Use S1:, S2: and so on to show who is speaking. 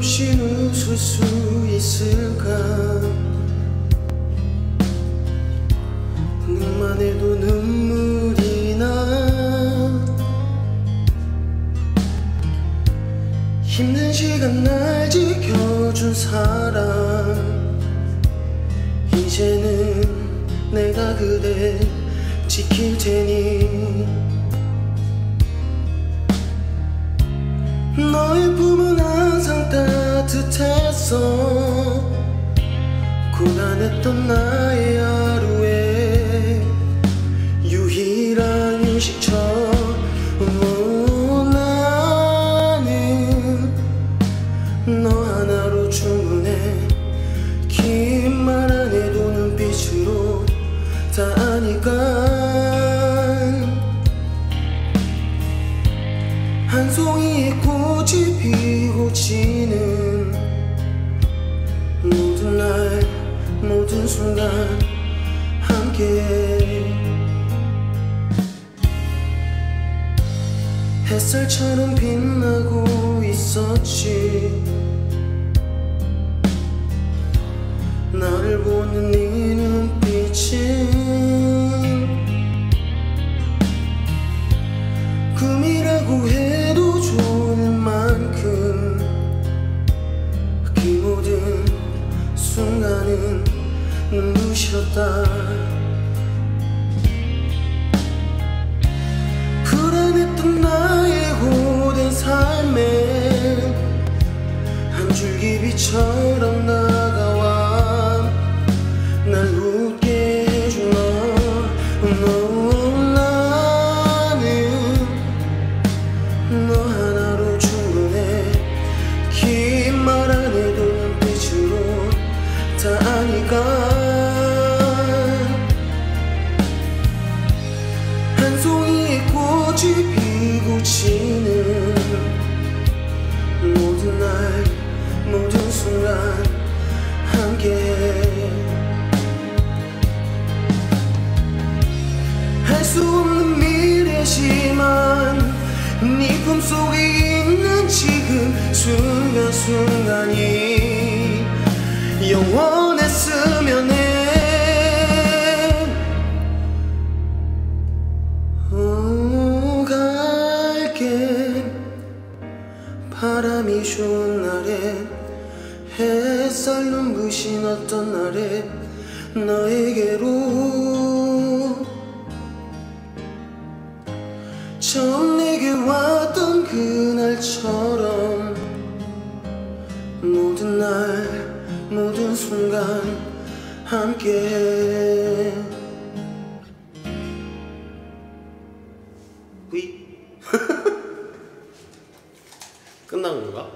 S1: 없이 웃을 수 있을까? 눈만 해도 눈물이 나. 힘든 시간 날 지켜준 사람. 이제는 내가 그대 지킬 테니. 너의 항상 따뜻했어 고단했던 나의 하루에 유일한 휴식처럼 나는 너 하나로 충분해. 긴 말 안 해도 눈빛으로 다 아니까. 한 송이의 꽃 함께. 햇살처럼 빛나고 있었지. 나를 보는 네 눈빛은 꿈이라고 해도 좋을 만큼 그 모든 순간은 눈부셨다 줄기 빛처럼 나가와 날 웃게 해준 너, 너 네 품속에 있는 지금 순간순간이 영원했으면 해 바람이 좋은 날에 햇살 눈부신 어떤 날에 너에게로 날처럼 모든 날 모든 순간 함께 위 끝난 건가?